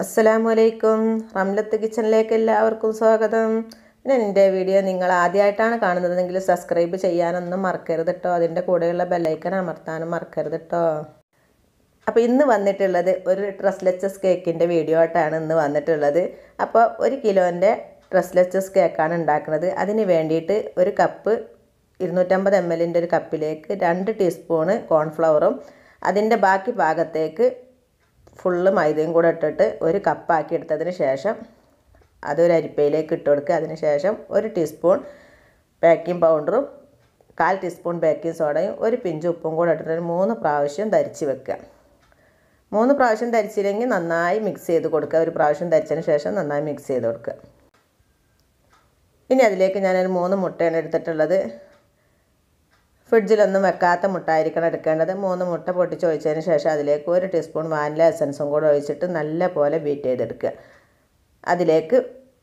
അസ്സലാമു അലൈക്കും റംലത്ത് കിച്ചണിലേക്ക് എല്ലാവർക്കും സ്വാഗതം. പിന്നെ എന്റെ വീഡിയോ നിങ്ങൾ ആദ്യമായിട്ടാണ് കാണുന്നതെങ്കിൽ സബ്സ്ക്രൈബ് ചെയ്യാനൊന്നും മറക്കരുത് കേട്ടോ അതിന്റെ കൂടെയുള്ള ബെല്ലൈക്കൻ അമർത്താനും മറക്കരുത് കേട്ടോ അപ്പോൾ ഇന്ന് വന്നിട്ടുള്ളത് ഒരു ഡ്രസ്ലെച്ചസ് കേക്കിന്റെ വീഡിയോ ആയിട്ടാണ് ഇന്ന് വന്നിട്ടുള്ളത്. അപ്പോൾ ഒരു കിലോന്റെ ഡ്രസ്ലെച്ചസ് കേക്കാണ് ഉണ്ടാക്കുന്നത്. അതിന് വേണ്ടിയിട്ട് ഒരു കപ്പ് ഇരുന്നൂറ്റമ്പത് എം എല്ലിന്റെ ഒരു കപ്പിലേക്ക് രണ്ട് ടീസ്പൂണ് കോൺഫ്ലവറും അതിന്റെ ബാക്കി ഭാഗത്തേക്ക് ഫുള്ള് മൈദയും കൂടെ ഇട്ടിട്ട് ഒരു കപ്പാക്കി എടുത്തതിന് ശേഷം അതൊരു അരിപ്പയിലേക്ക് ഇട്ട് കൊടുക്കുക. അതിന് ശേഷം ഒരു ടീസ്പൂൺ ബേക്കിംഗ് പൗഡറും കാൽ ടീസ്പൂൺ ബേക്കിംഗ് സോഡയും ഒരു പിഞ്ച് ഉപ്പും കൂടെ ഇട്ടിട്ട് മൂന്ന് പ്രാവശ്യം ധരിച്ച് വെക്കുക. മൂന്ന് പ്രാവശ്യം ധരിച്ചില്ലെങ്കിൽ നന്നായി മിക്സ് ചെയ്ത് കൊടുക്കുക. ഒരു പ്രാവശ്യം ധരിച്ചതിന് ശേഷം നന്നായി മിക്സ് ചെയ്ത് കൊടുക്കുക. ഇനി അതിലേക്ക് ഞാനൊരു മൂന്ന് മുട്ടയാണ് എടുത്തിട്ടുള്ളത്. ഫ്രിഡ്ജിലൊന്നും വെക്കാത്ത മുട്ട ആയിരിക്കണം എടുക്കേണ്ടത്. മൂന്ന് മുട്ട പൊട്ടിച്ച് ഒഴിച്ചതിന് ശേഷം അതിലേക്ക് ഒരു ടീസ്പൂൺ വാനില എസൻസും കൂടെ ഒഴിച്ചിട്ട് നല്ല പോലെ ബീറ്റ് ചെയ്തെടുക്കുക. അതിലേക്ക്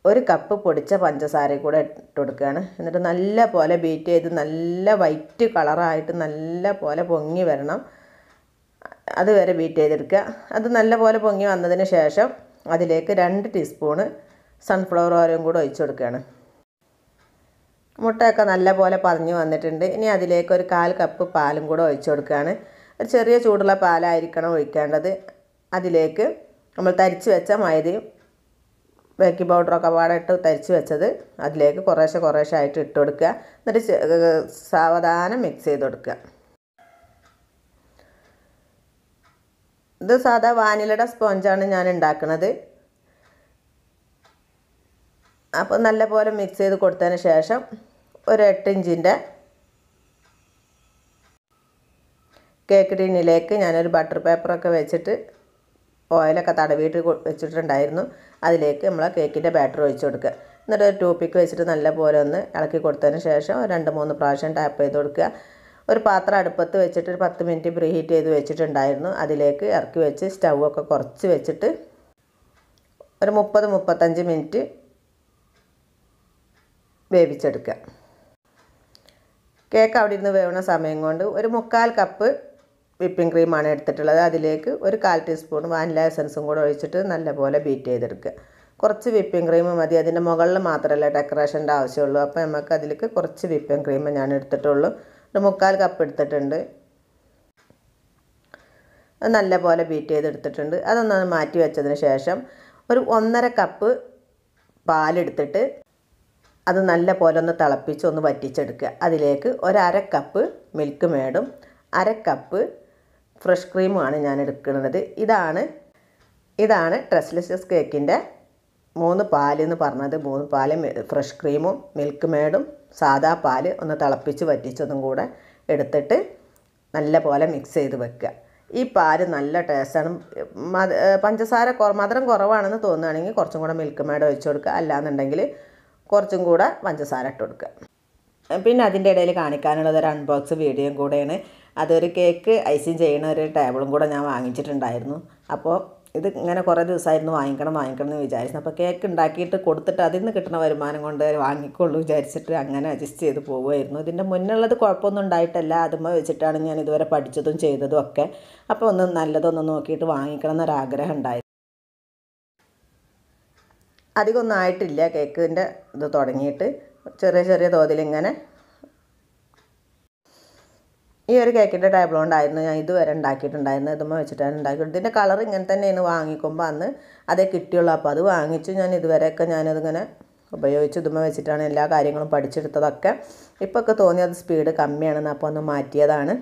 ഒരു കപ്പ് പൊടിച്ച പഞ്ചസാര കൂടെ ഇട്ടുകൊടുക്കുകയാണ്. എന്നിട്ട് നല്ല പോലെ ബീറ്റ് ചെയ്ത് നല്ല വൈറ്റ് കളറായിട്ട് നല്ല പോലെ പൊങ്ങി വരണം. അതുവരെ ബീറ്റ് ചെയ്തെടുക്കുക. അത് നല്ല പോലെ പൊങ്ങി വന്നതിന് ശേഷം അതിലേക്ക് രണ്ട് ടീസ്പൂണ് സൺഫ്ലവർ ഓയിലും കൂടെ ഒഴിച്ചു കൊടുക്കുകയാണ്. മുട്ടയൊക്കെ നല്ല പോലെ പതഞ്ഞ് വന്നിട്ടുണ്ട്. ഇനി അതിലേക്ക് ഒരു കാൽ കപ്പ് പാലും കൂടെ ഒഴിച്ചു കൊടുക്കുകയാണ്. ഒരു ചെറിയ ചൂടുള്ള പാലായിരിക്കണം ഒഴിക്കേണ്ടത്. അതിലേക്ക് നമ്മൾ തരിച്ച് വെച്ച മൈദയും ബേക്കിംഗ് പൗഡറൊക്കെ പാടെ ഇട്ട് തരിച്ച് വെച്ചത് അതിലേക്ക് കുറേശ്ശെ കുറേശ്ശെ ആയിട്ട് ഇട്ട് കൊടുക്കുക. എന്നിട്ട് സാവധാനം മിക്സ് ചെയ്ത് കൊടുക്കുക. ഇത് സാധാ വാനിലയുടെ സ്പോഞ്ചാണ് ഞാൻ ഉണ്ടാക്കുന്നത് അപ്പോൾ നല്ലപോലെ മിക്സ് ചെയ്ത് കൊടുത്തതിന് ശേഷം ഒരു എട്ട് ഇഞ്ചിന്റെ കേക്ക് ടീനിലേക്ക് ഞാനൊരു ബട്ടർ പേപ്പറൊക്കെ വെച്ചിട്ട് ഓയിലൊക്കെ തടവിയിട്ട് വെച്ചിട്ടുണ്ടായിരുന്നു. അതിലേക്ക് നമ്മൾ കേക്കിന്റെ ബാറ്റർ ഒഴിച്ചു കൊടുക്കുക. എന്നിട്ട് ഒരു ടൂപ്പിക്ക് വെച്ചിട്ട് നല്ല പോലെ ഒന്ന് ഇളക്കി കൊടുത്തതിന് ശേഷം രണ്ട് മൂന്ന് പ്രാവശ്യം ടാപ്പ് ചെയ്ത് കൊടുക്കുക. ഒരു പാത്രം അടുപ്പത്ത് വെച്ചിട്ട് ഒരു പത്ത് മിനിറ്റ് പ്രീ ഹീറ്റ് ചെയ്ത് വെച്ചിട്ടുണ്ടായിരുന്നു. അതിലേക്ക് ഇറക്കി വെച്ച് സ്റ്റൗവൊക്കെ കുറച്ച് വെച്ചിട്ട് ഒരു മുപ്പത് മുപ്പത്തഞ്ച് മിനിറ്റ് വേവിച്ചെടുക്കുക. കേക്ക് അവിടെ ഇരുന്ന് വേവണ സമയം കൊണ്ട് ഒരു മുക്കാൽ കപ്പ് വിപ്പിംഗ് ക്രീമാണ് എടുത്തിട്ടുള്ളത്. അതിലേക്ക് ഒരു കാൽ ടീസ്പൂൺ വാനില എസൻസും കൂടെ ഒഴിച്ചിട്ട് നല്ലപോലെ ബീറ്റ് ചെയ്തെടുക്കുക. കുറച്ച് വിപ്പിംഗ് ക്രീം മതി. അതിന്റെ മുകളിൽ മാത്രമല്ല ഡെക്കറേഷന്റെ ആവശ്യമുള്ളൂ. അപ്പോൾ നമുക്ക് അതിലേക്ക് കുറച്ച് വിപ്പിംഗ് ക്രീം ഞാൻ എടുത്തിട്ടുള്ളൂ. ഒരു മുക്കാൽ കപ്പ് എടുത്തിട്ടുണ്ട്. അത് നല്ലപോലെ ബീറ്റ് ചെയ്തെടുത്തിട്ടുണ്ട്. അതൊന്ന് മാറ്റി വെച്ചതിന് ശേഷം ഒരു ഒന്നര കപ്പ് പാലെടുത്തിട്ട് അത് നല്ല പോലെ ഒന്ന് തിളപ്പിച്ച് ഒന്ന് വറ്റിച്ചെടുക്കുക. അതിലേക്ക് ഒരര കപ്പ് മിൽക്ക് മേടും അര കപ്പ് ഫ്രഷ് ക്രീമുമാണ് ഞാൻ എടുക്കുന്നത്. ഇതാണ് ഇതാണ് ട്രസ്ലെസസ് കേക്കിന്റെ മൂന്ന് പാൽ എന്ന് പറഞ്ഞത്. മൂന്ന് പാൽ ഫ്രഷ് ക്രീമും മിൽക്ക് മേടും സാദാ പാൽ ഒന്ന് തിളപ്പിച്ച് വറ്റിച്ചതും കൂടെ എടുത്തിട്ട് നല്ല പോലെ മിക്സ് ചെയ്ത് വെക്കുക. ഈ പാൽ നല്ല ടേസ്റ്റാണ് മധ പഞ്ചസാര മധുരം കുറവാണെന്ന് തോന്നുകയാണെങ്കിൽ കുറച്ചും കൂടെ മിൽക്ക് മേടം ഒഴിച്ചു കൊടുക്കുക. അല്ലാന്നുണ്ടെങ്കിൽ കുറച്ചും കൂടെ പഞ്ചസാര ഇട്ട് കൊടുക്കുക. പിന്നെ അതിന്റെ ഇടയിൽ കാണിക്കാനുള്ളത് ഒരു അൺബോക്സ് വീഡിയോയും കൂടെയാണ്. അതൊരു കേക്ക് ഐസിങ് ചെയ്യുന്ന ഒരു ടേബിളും കൂടെ ഞാൻ വാങ്ങിച്ചിട്ടുണ്ടായിരുന്നു. അപ്പോൾ ഇത് ഇങ്ങനെ കുറേ ദിവസമായിരുന്നു വാങ്ങിക്കണം വാങ്ങിക്കണം എന്ന് വിചാരിച്ചു. അപ്പോൾ കേക്ക് ഉണ്ടാക്കിയിട്ട് കൊടുത്തിട്ട് അതിൽ നിന്ന് കിട്ടുന്ന വരുമാനം കൊണ്ട് വാങ്ങിക്കൊള്ളൂ വിചാരിച്ചിട്ട് അങ്ങനെ അഡ്ജസ്റ്റ് ചെയ്ത് പോവുമായിരുന്നു. ഇതിന്റെ മുന്നുള്ളത് കുഴപ്പമൊന്നും ഉണ്ടായിട്ടല്ല. അതുമ്മ വെച്ചിട്ടാണ് ഞാൻ ഇതുവരെ പഠിച്ചതും ചെയ്തതും ഒക്കെ. അപ്പോൾ ഒന്ന് നല്ലതൊന്ന് നോക്കിയിട്ട് വാങ്ങിക്കണം എന്നൊരാഗ്രഹം ഉണ്ടായിരുന്നു. അധികമൊന്നും ആയിട്ടില്ല കേക്കിന്റെ ഇത് തുടങ്ങിയിട്ട്. ചെറിയ ചെറിയ തോതിലിങ്ങനെ ഈ ഒരു കേക്കിന്റെ ടേബിൾ കൊണ്ടായിരുന്നു ഞാൻ ഇതുവരെ ഉണ്ടാക്കിയിട്ടുണ്ടായിരുന്നത്. ഇതുമ്മ വെച്ചിട്ടാണ് ഉണ്ടാക്കിയിട്ട് ഇതിന്റെ കളർ ഇങ്ങനെ തന്നെയാണ് വാങ്ങിക്കുമ്പോൾ അന്ന് അതേ കിട്ടിയുള്ളൂ. അപ്പോൾ അത് വാങ്ങിച്ചു. ഞാൻ ഇതുവരെയൊക്കെ ഞാനതിങ്ങനെ ഉപയോഗിച്ച് ഇതുമ്മ വെച്ചിട്ടാണ് എല്ലാ കാര്യങ്ങളും പഠിച്ചെടുത്തതൊക്കെ. ഇപ്പോഴൊക്കെ തോന്നിയത് സ്പീഡ് കമ്മിയാണെന്ന് അപ്പോൾ ഒന്ന് മാറ്റിയതാണ്.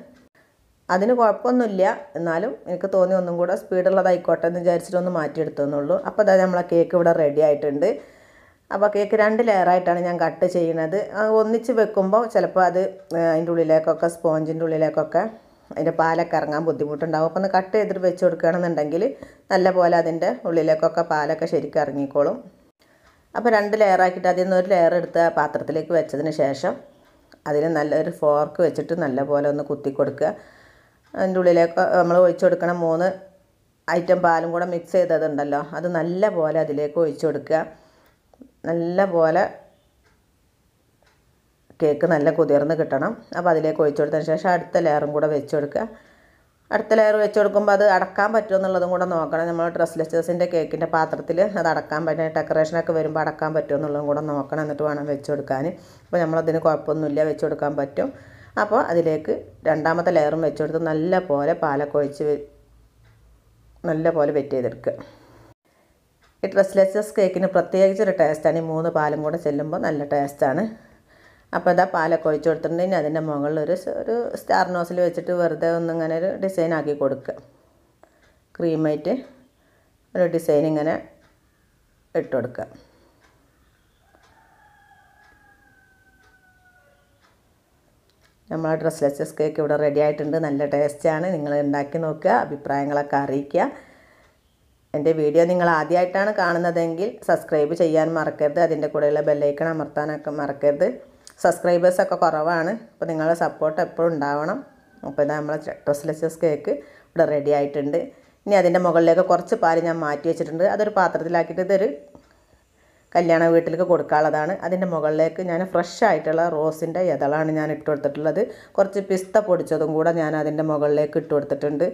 അതിന് കുഴപ്പമൊന്നുമില്ല. എന്നാലും എനിക്ക് തോന്നി ഒന്നും കൂടെ സ്പീഡുള്ളതായിക്കോട്ടെ എന്ന് വിചാരിച്ചിട്ട് ഒന്ന് മാറ്റിയെടുത്തെന്നുള്ളൂ അപ്പോൾ അതായത് നമ്മളെ കേക്ക് ഇവിടെ റെഡി ആയിട്ടുണ്ട്. അപ്പോൾ കേക്ക് രണ്ട് ലെയറായിട്ടാണ് ഞാൻ കട്ട് ചെയ്യുന്നത് ഒന്നിച്ച് വെക്കുമ്പോൾ ചിലപ്പോൾ അത് അതിന്റെ ഉള്ളിലേക്കൊക്കെ സ്പോഞ്ചിന്റെ ഉള്ളിലേക്കൊക്കെ അതിന്റെ പാലൊക്കെ ഇറങ്ങാൻ ബുദ്ധിമുട്ടുണ്ടാവും. അപ്പോൾ ഒന്ന് കട്ട് ചെയ്തിട്ട് വെച്ച് കൊടുക്കുകയാണെന്നുണ്ടെങ്കിൽ നല്ല പോലെ അതിന്റെ ഉള്ളിലേക്കൊക്കെ പാലൊക്കെ ശരിക്കും ഇറങ്ങിക്കോളും. അപ്പോൾ രണ്ട് ലെയറാക്കിയിട്ട് അതിൽ നിന്ന് ഒരു ലെയർ എടുത്ത് പാത്രത്തിലേക്ക് വെച്ചതിന് ശേഷം അതിൽ നല്ലൊരു ഫോർക്ക് വെച്ചിട്ട് നല്ല പോലെ ഒന്ന് കുത്തി കൊടുക്കുക. അതിന്റെ ഉള്ളിലേക്ക് നമ്മൾ ഒഴിച്ചു കൊടുക്കണം മൂന്ന് ഐറ്റം പാലും കൂടെ മിക്സ് ചെയ്തതുണ്ടല്ലോ. അത് നല്ല പോലെ അതിലേക്ക് ഒഴിച്ചു കൊടുക്കുക നല്ല പോലെ കേക്ക് നല്ല കുതിർന്ന് കിട്ടണം. അപ്പോൾ അതിലേക്ക് ഒഴിച്ചു കൊടുത്തതിന് ശേഷം അടുത്ത ലെയറും കൂടെ വെച്ച് കൊടുക്കുക അടുത്ത ലെയർ വെച്ച് കൊടുക്കുമ്പോൾ അത് അടക്കാൻ പറ്റുമോ എന്നുള്ളതും കൂടെ നോക്കണം. നമ്മൾ ഡ്രസ് ലെച്ചേഴ്സിന്റെ കേക്കിന്റെ പാത്രത്തിൽ അത് അടക്കാൻ പറ്റും ഡെക്കറേഷനൊക്കെ വരുമ്പോൾ അടക്കാൻ പറ്റുമോ എന്നുള്ളതും കൂടെ നോക്കണം. എന്നിട്ട് വേണം വെച്ച് കൊടുക്കാൻ അപ്പോൾ നമ്മളതിന് കുഴപ്പമൊന്നുമില്ല വെച്ച് കൊടുക്കാൻ പറ്റും. അപ്പോൾ അതിലേക്ക് രണ്ടാമത്തെ ലെയറും വെച്ച് കൊടുത്ത് നല്ല പോലെ പാലൊക്കെ ഒഴിച്ച് നല്ല പോലെ വെറ്റ് ചെയ്തെടുക്കുക. ഈ ട്രസ്ലെസ്സസ് കേക്കിന് കേക്കിന് പ്രത്യേകിച്ചൊരു ടേസ്റ്റാണ് ഈ മൂന്ന് പാലും കൂടെ ചെല്ലുമ്പോൾ നല്ല ടേസ്റ്റാണ് അപ്പോൾ ഇതാ പാലൊക്കെ ഒഴിച്ച് കൊടുത്തിട്ടുണ്ടെങ്കിൽ അതിന്റെ മുകളിൽ ഒരു ഒരു സ്റ്റാർ നോസിൽ വെച്ചിട്ട് വെറുതെ ഒന്നിങ്ങനെ ഒരു ഡിസൈൻ ആക്കി കൊടുക്കുക. ക്രീമായിട്ട് ഒരു ഡിസൈൻ ഇങ്ങനെ ഇട്ട് കൊടുക്കുക. നമ്മളെ ഡ്രസ് ലെച്ചസ് കേക്ക് ഇവിടെ റെഡി ആയിട്ടുണ്ട്. നല്ല ടേസ്റ്റാണ് നിങ്ങൾ ഉണ്ടാക്കി നോക്കുക. അഭിപ്രായങ്ങളൊക്കെ അറിയിക്കുക. എന്റെ വീഡിയോ നിങ്ങൾ ആദ്യമായിട്ടാണ് കാണുന്നതെങ്കിൽ സബ്സ്ക്രൈബ് ചെയ്യാൻ മറക്കരുത്. അതിന്റെ കൂടെയുള്ള ബെല്ലൈക്കൺ അമർത്താനൊക്കെ മറക്കരുത്. സബ്സ്ക്രൈബേഴ്സൊക്കെ കുറവാണ്. അപ്പോൾ നിങ്ങളുടെ സപ്പോർട്ട് എപ്പോഴും ഉണ്ടാവണം. അപ്പോൾ ഇതാ നമ്മളെ ഡ്രസ് ലെച്ചസ് കേക്ക് ഇവിടെ റെഡി ആയിട്ടുണ്ട്. ഇനി അതിന്റെ മുകളിലേക്ക് കുറച്ച് പാൽ ഞാൻ മാറ്റി വെച്ചിട്ടുണ്ട്. അതൊരു പാത്രത്തിലാക്കിയിട്ട് ഇതൊരു കല്യാണ വീട്ടിലേക്ക് കൊടുക്കാനുള്ളതാണ്. അതിന്റെ മുകളിലേക്ക് ഞാൻ ഫ്രഷ് ആയിട്ടുള്ള റോസിന്റെ ഇതളാണ് ഞാൻ ഇട്ട് കൊടുത്തിട്ടുള്ളത്. കുറച്ച് പിസ്ത പൊടിച്ചതും കൂടെ ഞാൻ അതിന്റെ മുകളിലേക്ക് ഇട്ട് കൊടുത്തിട്ടുണ്ട്.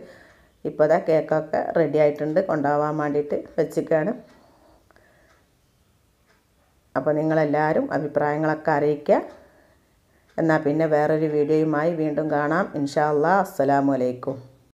ഇപ്പോൾ അതാ കേക്കൊക്കെ റെഡി ആയിട്ടുണ്ട്. കൊണ്ടുപോകാൻ വേണ്ടിയിട്ട് വെച്ചിരിക്കുകയാണ്. അപ്പോൾ നിങ്ങളെല്ലാവരും അഭിപ്രായങ്ങളൊക്കെ അറിയിക്കുക. എന്നാൽ പിന്നെ വേറൊരു വീഡിയോയുമായി വീണ്ടും കാണാം. ഇൻഷാ അല്ലാ അസ്സലാമു അലൈക്കും.